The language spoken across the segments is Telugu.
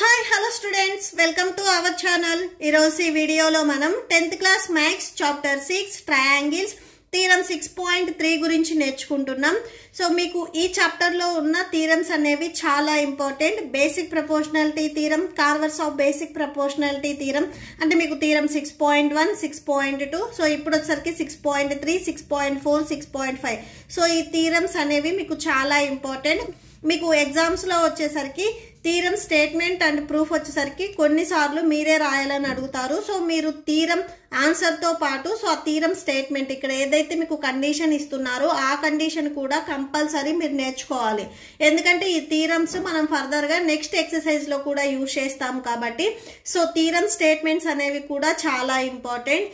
Hi hello students welcome to our channel ఈరోజు ఈ వీడియోలో మనం tenth class maths chapter six triangles theorem six point three గురించి నేర్చుకుంటున్నాం. సో మీకు ఈ చాప్టర్లో ఉన్న థీరమ్స్ అనేవి చాలా important basic proportionality theorem converse of basic proportionality theorem అంటే మీకు theorem six point one six point two so ఇప్పుడు వచ్చేసరికి six point three six point four six point five so ఈ థీరమ్స్ అనేవి మీకు చాలా ఇంపార్టెంట్ మీకు ఎగ్జామ్స్లో వచ్చేసరికి తీరం స్టేట్మెంట్ అండ్ ప్రూఫ్ వచ్చేసరికి కొన్నిసార్లు మీరే రాయాలని అడుగుతారు. సో మీరు తీరం ఆన్సర్తో పాటు సో ఆ తీరం స్టేట్మెంట్ ఇక్కడ ఏదైతే మీకు కండిషన్ ఇస్తున్నారో ఆ కండిషన్ కూడా కంపల్సరీ మీరు నేర్చుకోవాలి. ఎందుకంటే ఈ థీరమ్స్ మనం ఫర్దర్గా నెక్స్ట్ ఎక్సర్సైజ్లో కూడా యూజ్ చేస్తాం కాబట్టి సో తీరం స్టేట్మెంట్స్ అనేవి కూడా చాలా important.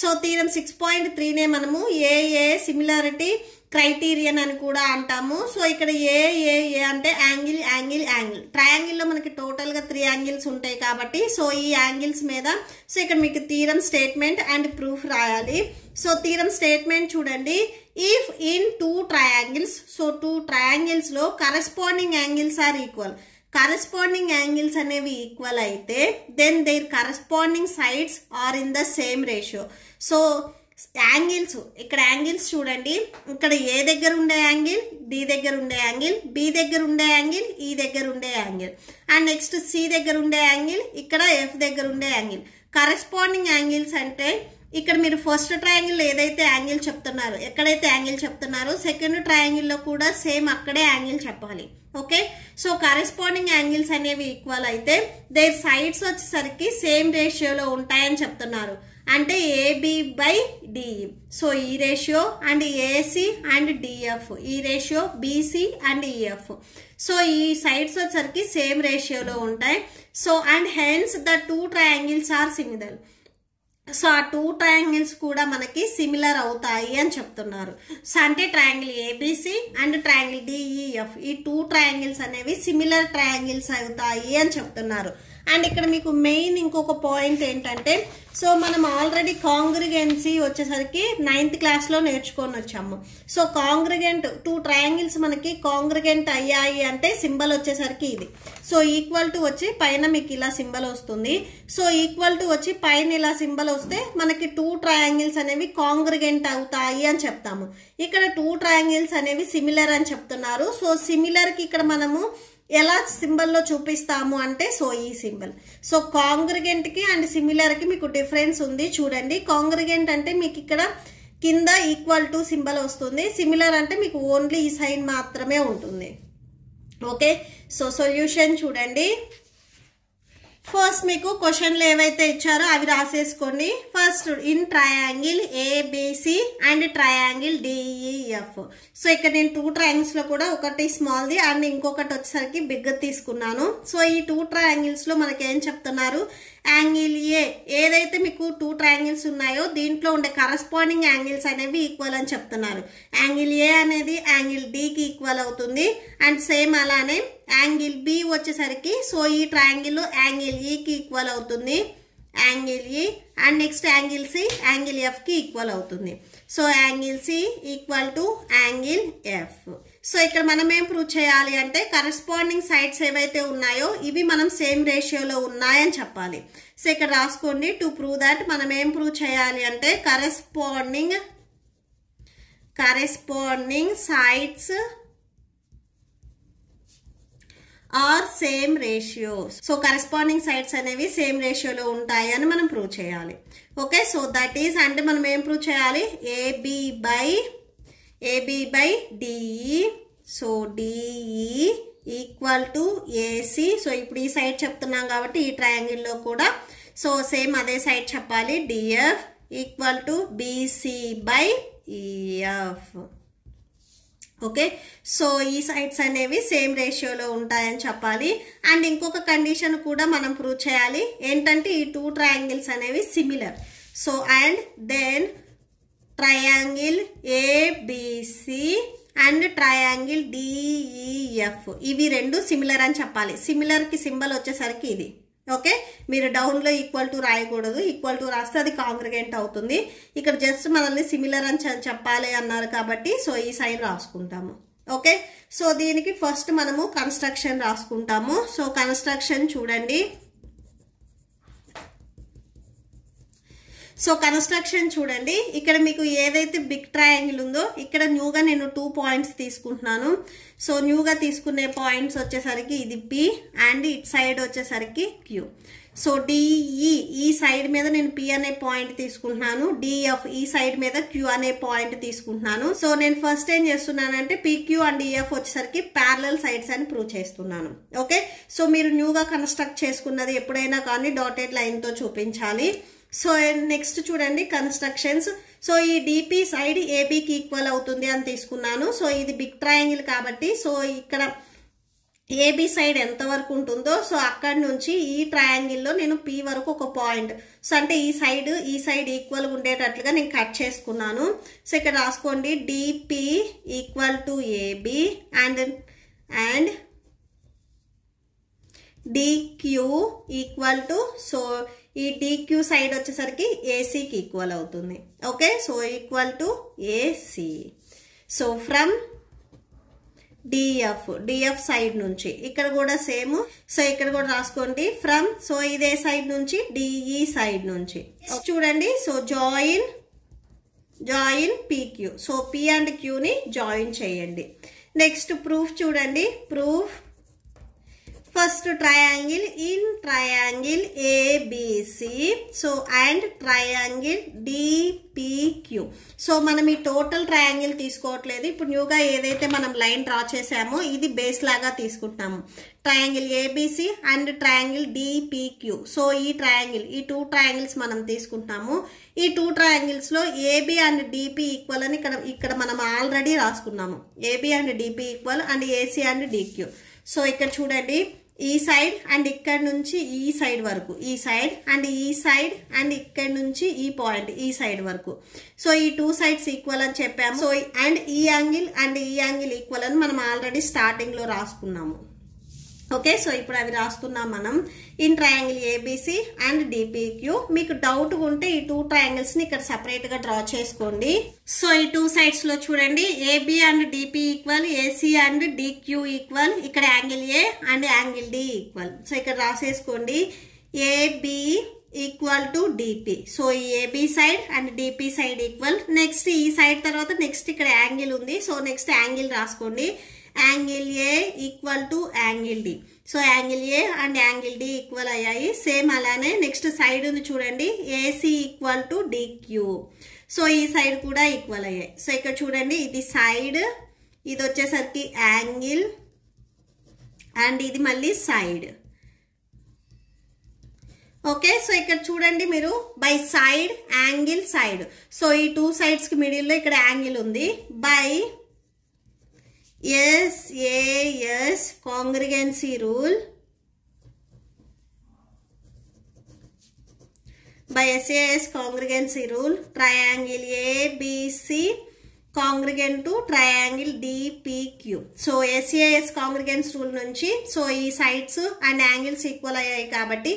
So theorem six point త్రీనే మనము ఏ ఏ సిమిలారిటీ క్రైటీరియన్ అని కూడా అంటాము. సో ఇక్కడ ఏ ఏ ఏ అంటే యాంగిల్ యాంగిల్ యాంగిల్. ట్రయాంగిల్లో మనకి టోటల్గా త్రీ యాంగిల్స్ ఉంటాయి కాబట్టి సో ఈ యాంగిల్స్ మీద సో ఇక్కడ మీకు తీరం స్టేట్మెంట్ అండ్ ప్రూఫ్ రాయాలి. సో తీరం స్టేట్మెంట్ చూడండి. If in two triangles so two ట్రయాంగిల్స్లో corresponding angles are equal corresponding angles అనేవి ఈక్వల్ అయితే then their corresponding sides are in the same ratio so angles ఇక్కడ యాంగిల్స్ చూడండి. ఇక్కడ ఏ దగ్గర ఉండే యాంగిల్ డి దగ్గర ఉండే యాంగిల్ బి దగ్గర ఉండే యాంగిల్ ఈ దగ్గర ఉండే యాంగిల్. అండ్ నెక్స్ట్ సి దగ్గర ఉండే యాంగిల్ ఇక్కడ ఎఫ్ దగ్గర ఉండే యాంగిల్. కరెస్పాండింగ్ యాంగిల్స్ అంటే ఇక్కడ మీరు ఫస్ట్ ట్రయాంగిల్ ఏదైతే యాంగిల్ చెప్తున్నారో ఎక్కడైతే యాంగిల్ చెప్తున్నారో సెకండ్ ట్రయాంగిల్లో కూడా సేమ్ అక్కడే యాంగిల్ చెప్పాలి. ఓకే? సో కరెస్పాండింగ్ యాంగిల్స్ అనేవి ఈక్వల్ అయితే దేర్ సైడ్స్ వచ్చేసరికి సేమ్ రేషియోలో ఉంటాయని చెప్తున్నారు. అంటే ఏబి బై డిఈ సో ఈ ratio and AC and DF ఈ ratio BC and EF so ఈ సైడ్స్ వచ్చేసరికి సేమ్ రేషియోలో ఉంటాయి. So and hence the two triangles are similar so ఆ టూ ట్రయాంగిల్స్ కూడా మనకి సిమిలర్ అవుతాయి అని చెప్తున్నారు. సో అంటే triangle ABC and triangle DEF ఈ టూ ట్రయాంగిల్స్ అనేవి సిమిలర్ ట్రయాంగిల్స్ అవుతాయి అని చెప్తున్నారు. అండ్ ఇక్కడ మీకు మెయిన్ ఇంకొక పాయింట్ ఏంటంటే సో మనం ఆల్రెడీ కాంగ్రిగెన్సీ వచ్చేసరికి నైన్త్ క్లాస్లో నేర్చుకొని వచ్చాము. సో కాంగ్రిగెంట్ టూ ట్రయాంగిల్స్ మనకి కాంగ్రిగెంట్ అయ్యాయి అంటే సింబల్ వచ్చేసరికి ఇది. సో ఈక్వల్ టు వచ్చి పైన మీకు ఇలా సింబల్ వస్తుంది. సో ఈక్వల్ టు వచ్చి పైన ఇలా సింబల్ వస్తే మనకి టూ ట్రయాంగిల్స్ అనేవి కాంగ్రిగెంట్ అవుతాయి అని చెప్తాము. ఇక్కడ టూ ట్రయాంగిల్స్ అనేవి సిమిలర్ అని చెప్తున్నారు. సో సిమిలర్కి ఇక్కడ మనము ఎలా సింబల్లో చూపిస్తాము అంటే సో ఈ సింబల్. సో కాంగ్రిగెంట్కి అండ్ సిమిలర్కి మీకు డిఫరెన్స్ ఉంది చూడండి. కాంగ్రిగెంట్ అంటే మీకు ఇక్కడ కింద ఈక్వల్ టు సింబల్ వస్తుంది. సిమిలర్ అంటే మీకు ఓన్లీ ఈ సైన్ మాత్రమే ఉంటుంది. ఓకే? సో సొల్యూషన్ చూడండి. ఫస్ట్ మీకు క్వశ్చన్లు ఏవైతే ఇచ్చారో అవి రాసేసుకోండి. First in triangle ABC and triangle DEF so ఇక్కడ నేను టూ ట్రయాంగిల్స్లో కూడా ఒకటి స్మాల్ది అండ్ ఇంకొకటి వచ్చేసరికి బిగ్ తీసుకున్నాను. సో ఈ టూ ట్రయాంగిల్స్లో మనకి ఏం చెప్తున్నారు? యాంగిల్ ఏ ఏదైతే టూ ట్రయాంగిల్స్ ఉన్నాయో దీంట్లో ఉండే కరస్పాండింగ్ యాంగిల్స్ అనేవి ఈక్వల్ అని చెప్తున్నారు. యాంగిల్ ఏ అనేది యాంగిల్ డికి ఈక్వల్ అవుతుంది. అండ్ సేమ్ అలానే యాంగిల్ బి వచ్చేసరికి సో ఈ ట్రయాంగిల్ యాంగిల్ e ఈకి ఈక్వల్ అవుతుంది. Angle E and next angle C angle ఎఫ్కి equal అవుతుంది. So angle C equal to angle F so ఇక్కడ మనం ఏం ప్రూవ్ చేయాలి అంటే కరెస్పాండింగ్ సైడ్స్ ఏవైతే ఉన్నాయో ఇవి మనం సేమ్ రేషియోలో ఉన్నాయని చెప్పాలి. సో ఇక్కడ రాసుకోండి. టు ప్రూవ్ దట్ మనం ఏం ప్రూవ్ చేయాలి అంటే corresponding corresponding sides are same ratio so corresponding sides అనేవి సేమ్ రేషియోలో ఉంటాయి అని మనం ప్రూవ్ చేయాలి. ఓకే సో దట్ ఈస్ అంటే మనం ఏం ప్రూవ్ చేయాలి AB by AB by DE so DE equal to AC so ఇప్పుడు ఈ సైడ్ చెప్తున్నాం కాబట్టి ఈ ట్రయాంగిల్లో కూడా. సో సేమ్ అదే సైడ్ చెప్పాలి. DF equal to BC by EF okay so ఈ సైడ్స్ అనేవి సేమ్ రేషియోలో ఉంటాయని చెప్పాలి. అండ్ ఇంకొక కండిషన్ కూడా మనం ప్రూవ్ చేయాలి. ఏంటంటే ఈ టూ ట్రయాంగిల్స్ అనేవి similar so and then triangle ABC and triangle DEF ఇవి రెండు సిమిలర్ అని చెప్పాలి. సిమిలర్కి సింబల్ వచ్చేసరికి ఇది. ఓకే మీరు డౌన్లో ఈక్వల్ టు రాయకూడదు. ఈక్వల్ టు రాస్తే అది కాంగ్రిగెంట్ అవుతుంది. ఇక్కడ జస్ట్ మనల్ని సిమిలర్ అని చెప్పాలి అన్నారు కాబట్టి సో ఈ సైన్ రాసుకుంటాము. ఓకే సో దీనికి ఫస్ట్ మనము కన్స్ట్రక్షన్ రాసుకుంటాము. సో కన్స్ట్రక్షన్ చూడండి. సో కన్స్ట్రక్షన్ చూడండి. ఇక్కడ మీకు ఏదైతే బిగ్ ట్రయాంగిల్ ఉందో ఇక్కడ న్యూగా నేను టూ పాయింట్స్ తీసుకుంటున్నాను. సో న్యూగా తీసుకునే పాయింట్స్ వచ్చేసరికి ఇది పి అండ్ ఇట్ సైడ్ వచ్చేసరికి క్యూ సో డిఈ ఈ సైడ్ మీద నేను పి అనే పాయింట్ తీసుకుంటున్నాను. డిఎఫ్ ఈ సైడ్ మీద క్యూ అనే పాయింట్ తీసుకుంటున్నాను. సో నేను ఫస్ట్ ఏం చేస్తున్నానంటే పిక్యూ అండ్ ఈఎఫ్ వచ్చేసరికి ప్యారలల్ సైడ్స్ అని ప్రూవ్ చేస్తున్నాను. ఓకే సో మీరు న్యూగా కన్స్ట్రక్ట్ చేసుకున్నది ఎప్పుడైనా కానీ డాటెడ్ లైన్తో చూపించాలి. సో నెక్స్ట్ చూడండి కన్స్ట్రక్షన్స్ సో ఈ డిపి సైడ్ ఏబికి ఈక్వల్ అవుతుంది అని తీసుకున్నాను. సో ఇది బిగ్ ట్రయాంగిల్ కాబట్టి సో ఇక్కడ ఏబీ సైడ్ ఎంత వరకు ఉంటుందో సో అక్కడ నుంచి ఈ ట్రయాంగిల్లో నేను పి వరకు ఒక పాయింట్ సో అంటే ఈ సైడ్ ఈ సైడ్ ఈక్వల్గా ఉండేటట్లుగా నేను కట్ చేసుకున్నాను. సో ఇక్కడ రాసుకోండి DP equal to AB and and DQ equal to so ఈ డిక్యూ సైడ్ వచ్చేసరికి ఏసీకి ఈక్వల్ అవుతుంది. Okay so equal to AC so from DF DF side నుంచి. ఇక్కడ కూడా సేమ్ సో ఇక్కడ కూడా రాసుకోండి. ఫ్రమ్ సో ఇదే సైడ్ నుంచి డిఈ సైడ్ నుంచి. చూడండి. So join join PQ so P and క్యూని join చేయండి. నెక్స్ట్ ప్రూఫ్ చూడండి. Proof first triangle in triangle ABC so and triangle Q so మనం ఈ టోటల్ ట్రయాంగిల్ తీసుకోవట్లేదు. ఇప్పుడు న్యూగా ఏదైతే మనం లైన్ డ్రా చేసామో ఇది బేస్ లాగా తీసుకుంటాము triangle ABC and triangle DPQ so ఈ ట్రయాంగిల్ ఈ టూ ట్రయాంగిల్స్ మనం తీసుకుంటాము ఈ టూ ట్రయాంగిల్స్లో ఏబి అండ్ డిపి ఈక్వల్ అని ఇక్కడ ఇక్కడ మనం already రాసుకున్నాము. AB and DP equal and AC and DQ so ఇక్కడ చూడండి. ఈ సైడ్ అండ్ ఇక్కడ నుంచి ఈ సైడ్ వరకు. ఈ సైడ్ అండ్ ఈ సైడ్ అండ్ ఇక్కడ నుంచి ఈ పాయింట్ ఈ సైడ్ వరకు. సో ఈ టూ సైడ్స్ ఈక్వల్ అని చెప్పాము. సో అండ్ ఈ యాంగిల్ అండ్ ఈ యాంగిల్ ఈక్వల్ అని మనం ఆల్రెడీ స్టార్టింగ్లో రాసుకున్నాము. ఓకే సో ఇప్పుడు అవి రాస్తున్నాం మనం. In triangle ABC and DPQ మీకు డౌట్ ఉంటే ఈ టూ ట్రయాంగిల్స్ని ఇక్కడ సపరేట్గా డ్రా చేసుకోండి. సో ఈ టూ సైడ్స్లో చూడండి. AB and DP equal AC and DQ equal ఇక్కడ angle A and angle D equal so ఇక్కడ రాసేసుకోండి. AB equal to DP so ఈ AB side and DP side equal next ఈ సైడ్ తర్వాత నెక్స్ట్ ఇక్కడ యాంగిల్ ఉంది. సో నెక్స్ట్ యాంగిల్ రాసుకోండి. Angle A equal to angle D so angle A and angle D equal అయ్యాయి. సేమ్ అలానే నెక్స్ట్ సైడ్ ఉంది చూడండి. AC equal to DQ so ఈ సైడ్ కూడా ఈక్వల్ అయ్యాయి. సో ఇక్కడ చూడండి ఇది సైడ్ ఇది వచ్చేసరికి యాంగిల్ అండ్ ఇది మళ్ళీ సైడ్ ఓకే సో ఇక్కడ చూడండి మీరు by side angle side so ఈ టూ సైడ్స్కి మిడిల్లో ఇక్కడ యాంగిల్ ఉంది. By SAS congruency rule by SAS congruency rule. Triangle ABC congruent to triangle DPQ so SAS congruence rule నుంచి సో ఈ సైడ్స్ అండ్ యాంగిల్స్ ఈక్వల్ అయ్యాయి కాబట్టి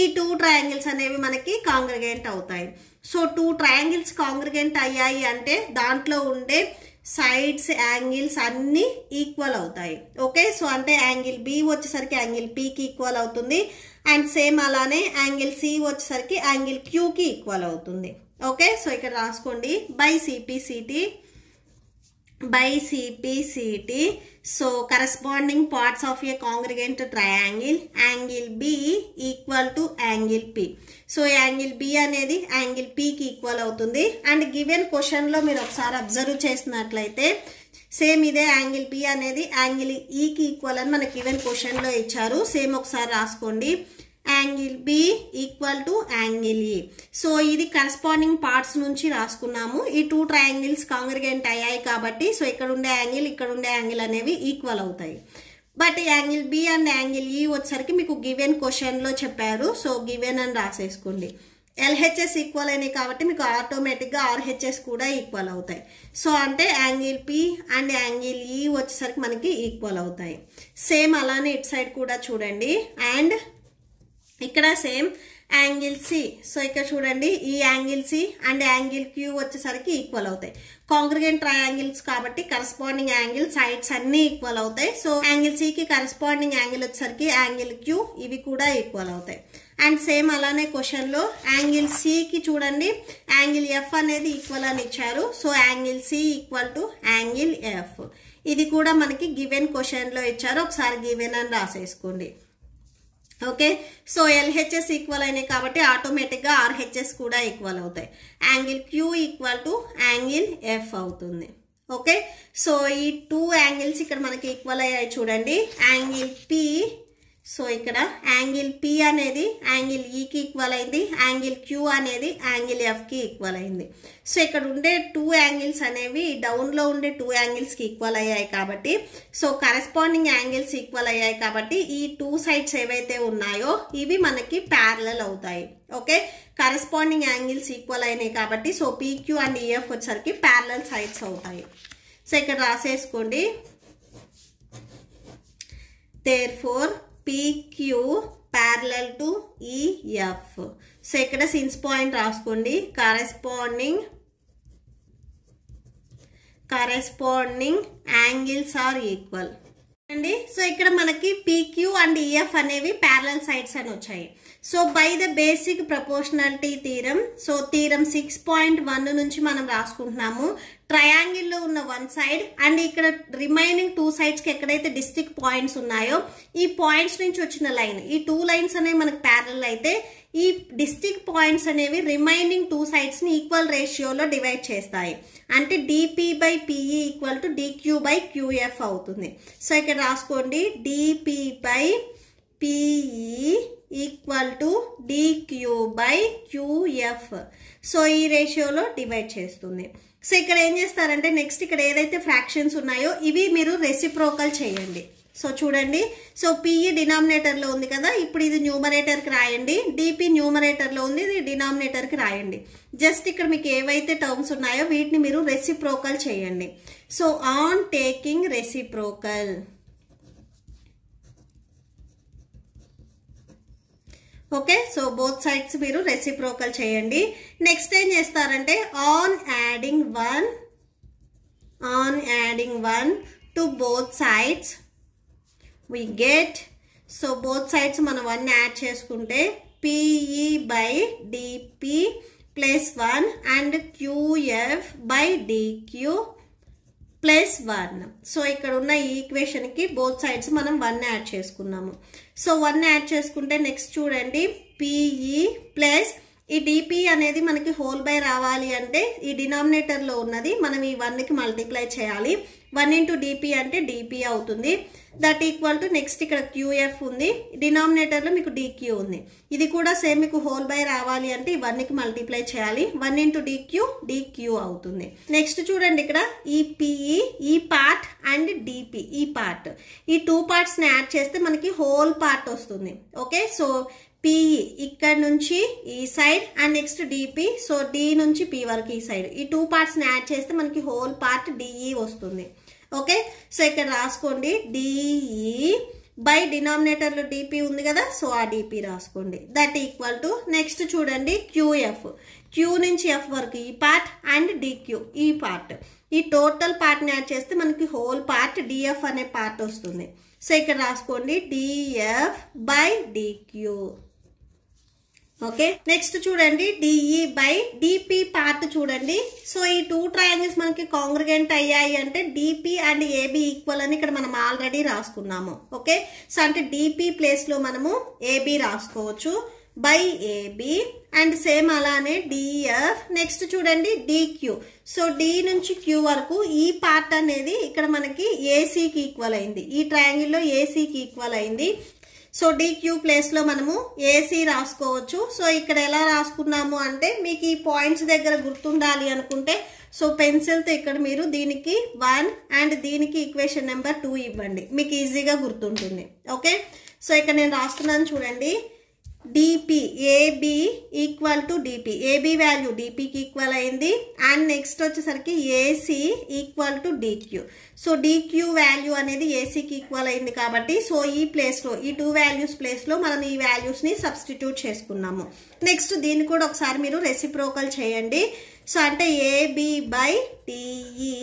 ఈ టూ ట్రయాంగిల్స్ అనేవి మనకి కాంగ్రిగెంట్ అవుతాయి. సో టూ ట్రయాంగిల్స్ కాంగ్రిగెంట్ అయ్యాయి అంటే దాంట్లో ఉండే సైడ్స్ యాంగిల్స్ అన్నీ ఈక్వల్ అవుతాయి. ఓకే సో అంటే యాంగిల్ బి వచ్చేసరికి యాంగిల్ పికి ఈక్వల్ అవుతుంది. అండ్ సేమ్ అలానే యాంగిల్ సి వచ్చేసరికి యాంగిల్ క్యూకి ఈక్వల్ అవుతుంది. ఓకే సో ఇక్కడ రాసుకోండి. By CPCT by CPCT. So corresponding parts of a congruent triangle, angle B equal to angle P. So angle B అనేది యాంగిల్ పికి ఈక్వల్ అవుతుంది అండ్ గివెన్ క్వశ్చన్లో మీరు ఒకసారి అబ్జర్వ్ చేసినట్లయితే సేమ్ ఇదే యాంగిల్ బి అనేది యాంగిల్ ఈకి ఈక్వల్ అని మనకి గివెన్ క్వశ్చన్లో ఇచ్చారు సేమ్ ఒకసారి రాసుకోండి angle B equal to angle E so ఇది కరస్పాండింగ్ పార్ట్స్ నుంచి రాసుకున్నాము. ఈ టూ ట్రయాంగిల్స్ కాంగ్రిగెంట్ అయ్యాయి కాబట్టి సో ఇక్కడ ఉండే యాంగిల్ ఇక్కడ ఉండే యాంగిల్ అనేవి ఈక్వల్ అవుతాయి. But angle B and angle E వచ్చేసరికి మీకు గివెన్ క్వశ్చన్లో చెప్పారు. సో గివెన్ అని రాసేసుకోండి. ఎల్హెచ్ఎస్ ఈక్వల్ అయినాయి కాబట్టి మీకు ఆటోమేటిక్గా ఆర్హెచ్ఎస్ కూడా ఈక్వల్ అవుతాయి. సో అంటే angle P and angle E వచ్చేసరికి మనకి ఈక్వల్ అవుతాయి. సేమ్ అలానే ఇటు సైడ్ కూడా చూడండి. అండ్ ఇక్కడ సేమ్ యాంగిల్ సి సో ఇక్కడ చూడండి ఈ angle C and angle Q వచ్చేసరికి ఈక్వల్ అవుతాయి. కాంగ్రిగెంట్ ట్రయాంగిల్స్ కాబట్టి కరస్పాండింగ్ యాంగిల్ సైడ్స్ అన్ని ఈక్వల్ అవుతాయి. సో యాంగిల్ సికి కరస్పాండింగ్ యాంగిల్ వచ్చేసరికి యాంగిల్ క్యూ ఇవి కూడా ఈక్వల్ అవుతాయి. అండ్ సేమ్ అలానే క్వశ్చన్లో యాంగిల్ సికి చూడండి యాంగిల్ ఎఫ్ అనేది ఈక్వల్ అని ఇచ్చారు. So angle C equal to angle F ఇది కూడా మనకి గివెన్ క్వశ్చన్లో ఇచ్చారు. ఒకసారి గివెన్ అని రాసేసుకోండి. ఓకే? సో ఎల్హెచ్ఎస్ ఈక్వల్ అయినాయి కాబట్టి ఆటోమేటిక్గా ఆర్హెచ్ఎస్ కూడా ఈక్వల్ అవుతాయి. Angle Q equal to angle F అవుతుంది. ఓకే? సో ఈ టూ యాంగిల్స్ ఇక్కడ మనకి ఈక్వల్ అయ్యాయి చూడండి. యాంగిల్ పి సో ఇక్కడ యాంగిల్ పి అనేది యాంగిల్ ఈకి ఈక్వల్ అయింది యాంగిల్ క్యూ అనేది యాంగిల్ ఎఫ్కి ఈక్వల్ అయింది. సో ఇక్కడ ఉండే టూ యాంగిల్స్ అనేవి డౌన్లో ఉండే టూ యాంగిల్స్కి ఈక్వల్ అయ్యాయి కాబట్టి సో కరెస్పాండింగ్ యాంగిల్స్ ఈక్వల్ అయ్యాయి కాబట్టి ఈ టూ సైడ్స్ ఏవైతే ఉన్నాయో ఇవి మనకి ప్యారలల్ అవుతాయి. ఓకే కరెస్పాండింగ్ యాంగిల్స్ ఈక్వల్ అయినాయి కాబట్టి సో పీక్యూ అండ్ ఈఎఫ్ వచ్చేసరికి ప్యారలల్ సైడ్స్ అవుతాయి. సో ఇక్కడ రాసేసుకోండి. Therefore PQ parallel to EF so ఇక్కడ సిన్స్ పాయింట్ రాసుకోండి. Corresponding corresponding angles are equal అండి సో ఇక్కడ మనకి పీక్యూ అండ్ ఈఎఫ్ అనేవి ప్యారలల్ సైడ్స్ అని వచ్చాయి. So by the basic proportionality theorem so theorem six point one నుంచి మనం రాసుకుంటున్నాము. ట్రయాంగిల్లో ఉన్న వన్ సైడ్ అండ్ ఇక్కడ రిమైనింగ్ టూ సైడ్స్కి ఎక్కడైతే డిస్ట్రిక్ట్ పాయింట్స్ ఉన్నాయో ఈ పాయింట్స్ నుంచి వచ్చిన లైన్ ఈ టూ లైన్స్ అనేవి మనకు ప్యారల్ అయితే ఈ డిస్ట్రిక్ట్ పాయింట్స్ అనేవి రిమైనింగ్ టూ సైడ్స్ని ఈక్వల్ రేషియోలో డివైడ్ చేస్తాయి. అంటే DP by PE equal to DQ by QF అవుతుంది. సో ఇక్కడ రాసుకోండి. DP by PE equal to DQ by QF so ఈ రేషియోలో డివైడ్ చేస్తుంది. సో ఇక్కడ ఏం చేస్తారంటే నెక్స్ట్ ఇక్కడ ఏదైతే ఫ్రాక్షన్స్ ఉన్నాయో ఇవి మీరు రెసిప్రోకల్ చేయండి. సో చూడండి. సో పిఈ డినామినేటర్లో ఉంది కదా ఇప్పుడు ఇది న్యూమరేటర్కి రాయండి. డిపి న్యూమరేటర్లో ఉంది ఇది డినామినేటర్కి రాయండి. జస్ట్ ఇక్కడ మీకు ఏవైతే టర్మ్స్ ఉన్నాయో వీటిని మీరు రెసిప్రోకల్ చేయండి. So on taking reciprocal okay? So both sides మీరు రెసిప్రోకల్ చేయండి. నెక్స్ట్ ఏం చేస్తారంటే on adding one on adding one to both sides we get so both sides మనం వన్ యాడ్ చేసుకుంటే PE by DP plus one and QF by DQ plus one. So ఇక్కడ ఉన్న ఈ ఈక్వేషన్కి బోత్ సైడ్స్ మనం వన్ యాడ్ చేసుకున్నాము. సో వన్ యాడ్ చేసుకుంటే నెక్స్ట్ చూడండి పిఈ ప్లస్ ఈ డిపి అనేది మనకి హోల్ బై రావాలి అంటే ఈ డినామినేటర్లో ఉన్నది మనం ఈ వన్కి మల్టిప్లై చేయాలి. వన్ ఇంటూ డిపి అంటే డిపి అవుతుంది. దట్ ఈక్వల్ టు నెక్స్ట్ ఇక్కడ క్యూఎఫ్ ఉంది. డినామినేటర్లో మీకు డిక్యూ ఉంది. ఇది కూడా సేమ్ మీకు హోల్ బై రావాలి అంటే ఇవన్నీకి మల్టిప్లై చేయాలి. వన్ ఇంటూ డిక్యూ డిక్యూ అవుతుంది. నెక్స్ట్ చూడండి ఇక్కడ ఈ పిఈ ఈ పార్ట్ అండ్ డిపి ఈ పార్ట్. ఈ టూ పార్ట్స్ని యాడ్ చేస్తే మనకి హోల్ పార్ట్ వస్తుంది. ఓకే సో పిఈ ఇక్కడ నుంచి e e ఈ side and next DP so D నుంచి పి వరకు ఈ సైడ్ ఈ టూ పార్ట్స్ని యాడ్ చేస్తే మనకి హోల్ పార్ట్ డిఈ వస్తుంది. ఓకే సో ఇక్కడ రాసుకోండి. డిఈ బై డినామినేటర్లో డిపి ఉంది కదా? సో ఆ డిపి రాసుకోండి. దట్ ఈక్వల్ టు నెక్స్ట్ చూడండి. క్యూఎఫ్ క్యూ నుంచి ఎఫ్ వరకు e ఈ పార్ట్ అండ్ డిక్యూ ఈ పార్ట్ ఈ టోటల్ పార్ట్ని యాడ్ చేస్తే మనకి హోల్ పార్ట్ డిఎఫ్ అనే పార్ట్ వస్తుంది. సో ఇక్కడ రాసుకోండి DF by DQ okay next చూడండి డిఈ బై డిపి పార్ట్ చూడండి. సో ఈ టూ ట్రయాంగిల్స్ మనకి కాంగ్రిగెంట్ అయ్యాయి అంటే డిపి అండ్ ఏబి ఈక్వల్ అని ఇక్కడ మనం ఆల్రెడీ రాసుకున్నాము. ఓకే సో అంటే డిపి ప్లేస్లో మనము ఏబి రాసుకోవచ్చు. బై ఏబి అండ్ సేమ్ అలానే డిఎఫ్ నెక్స్ట్ చూడండి డిక్యూ సో డి నుంచి క్యూ వరకు ఈ పార్ట్ అనేది ఇక్కడ మనకి ఏసీకి ఈక్వల్ అయింది. ఈ ట్రయాంగిల్లో ఏసీకి ఈక్వల్ అయింది. సో డిక్యూ ప్లేస్లో మనము ఏసీ రాసుకోవచ్చు. సో ఇక్కడ ఎలా రాసుకున్నాము అంటే మీకు ఈ పాయింట్స్ దగ్గర గుర్తుండాలి అనుకుంటే సో పెన్సిల్తో ఇక్కడ మీరు దీనికి వన్ అండ్ దీనికి ఈక్వేషన్ నెంబర్ టూ ఇవ్వండి. మీకు ఈజీగా గుర్తుంటుంది. ఓకే సో ఇక్కడ నేను రాస్తున్నాను చూడండి. DP AB equal to DP AB value డిపికి equal అయింది. అండ్ నెక్స్ట్ వచ్చేసరికి AC equal to DQ so DQ value అనేది ఏసీకి ఈక్వల్ అయింది కాబట్టి సో ఈ ప్లేస్లో ఈ టూ వాల్యూస్ ప్లేస్లో మనం ఈ వాల్యూస్ని సబ్స్టిట్యూట్ చేసుకున్నాము. నెక్స్ట్ దీన్ని కూడా ఒకసారి మీరు రెసిప్రోకల్ చేయండి. సో అంటే AB by TE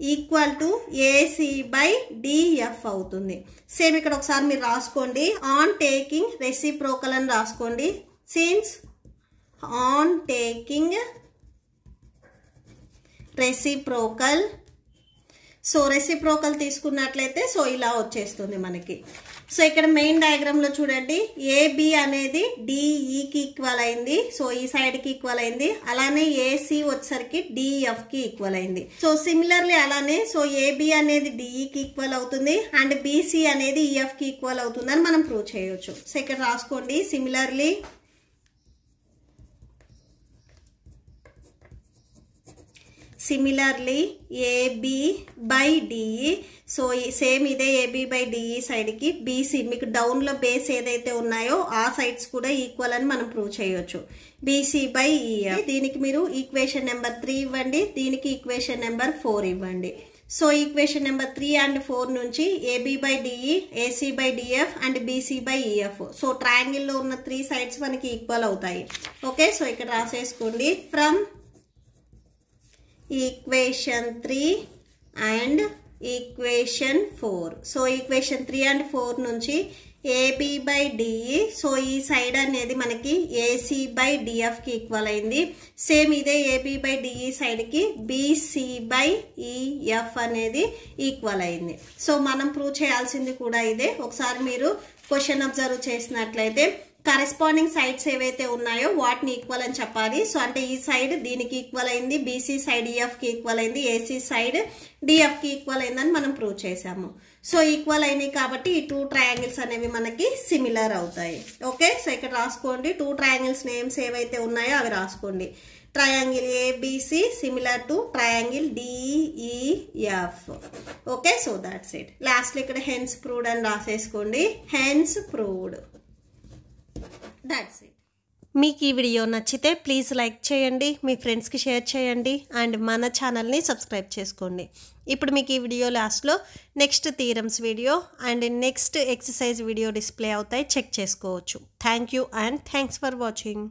equal to AC by DF అవుతుంది. సేమ్ ఇక్కడ ఒకసారి మీరు రాసుకోండి. ఆన్ టేకింగ్ రెసిప్రోకల్ అని రాసుకోండి. Since on taking reciprocal so reciprocal తీసుకున్నట్లయితే సో ఇలా వచ్చేస్తుంది మనకి. సో ఇక్కడ మెయిన్ డయాగ్రామ్లో చూడండి. ఏబి అనేది డిఈకి e ఈక్వల్ అయింది. సో ఈ సైడ్కి ఈక్వల్ అయింది. అలానే ఏసీ వచ్చేసరికి డిఎఫ్కి ఈక్వల్ అయింది. సో సిమిలర్లీ అలానే సో ఏబి అనేది డిఈకి e ఈక్వల్ అవుతుంది. అండ్ బీసీ అనేది e, ఈఎఫ్కి ఈక్వల్ అవుతుంది అని మనం ప్రూవ్ చేయొచ్చు. సో ఇక్కడ రాసుకోండి. Similarly similarly AB by DE so same ఇదే ఏబి బై డిఈ సైడ్కి బీసీ మీకు డౌన్లో బేస్ ఏదైతే ఉన్నాయో ఆ సైడ్స్ కూడా ఈక్వల్ అని మనం ప్రూవ్ చేయొచ్చు. బీసీ బై ఈఎఫ్ దీనికి మీరు ఈక్వేషన్ నెంబర్ త్రీ ఇవ్వండి. దీనికి ఈక్వేషన్ నెంబర్ ఫోర్ ఇవ్వండి. So equation number three and four నుంచి AB by DE AC by DF and BC by EF so ట్రయాంగిల్లో ఉన్న త్రీ సైడ్స్ మనకి ఈక్వల్ అవుతాయి. ఓకే సో ఇక్కడ రాసేసుకోండి. From equation three and equation four. So equation three and four నుంచి ఏబి బై డిఈ సో ఈ సైడ్ అనేది మనకి ఏసీ బై డిఎఫ్కి ఈక్వల్ అయింది. సేమ్ ఇదే ఏబి బై డిఈ సైడ్కి బీసీ బై ఈఎఫ్ అనేది ఈక్వల్ అయింది. సో మనం ప్రూవ్ చేయాల్సింది కూడా ఇదే. ఒకసారి మీరు క్వశ్చన్ అబ్జర్వ్ చేసినట్లయితే కరెస్పాండింగ్ సైడ్స్ ఏవైతే ఉన్నాయో వాటిని ఈక్వల్ అని చెప్పాలి. సో అంటే ఈ సైడ్ దీనికి ఈక్వల్ అయింది బీసీ సైడ్ ఈఎఫ్కి ఈక్వల్ అయింది ఏసీ సైడ్ డిఎఫ్కి ఈక్వల్ అయిందని మనం ప్రూవ్ చేసాము సో ఈక్వల్ అయినాయి కాబట్టి ఈ టూ ట్రయాంగిల్స్ అనేవి మనకి సిమిలర్ అవుతాయి. ఓకే సో ఇక్కడ రాసుకోండి. టూ ట్రయాంగిల్స్ నేమ్స్ ఏవైతే ఉన్నాయో అవి రాసుకోండి. Triangle ABC similar to triangle DEF okay so that's it లాస్ట్లో ఇక్కడ హెన్స్ ప్రూవ్డ్ అని రాసేసుకోండి. హెన్స్ ప్రూవ్డ్ దాట్స్ ఇట్ మీకు ఈ వీడియో నచ్చితే ప్లీజ్ లైక్ చేయండి మీ ఫ్రెండ్స్కి షేర్ చేయండి అండ్ మన ఛానల్ని సబ్స్క్రైబ్ చేసుకోండి. ఇప్పుడు మీకు ఈ వీడియో లాస్ట్లో next theorems video and next exercise video display అవుతాయి. చెక్ చేసుకోవచ్చు. Thank you and thanks for watching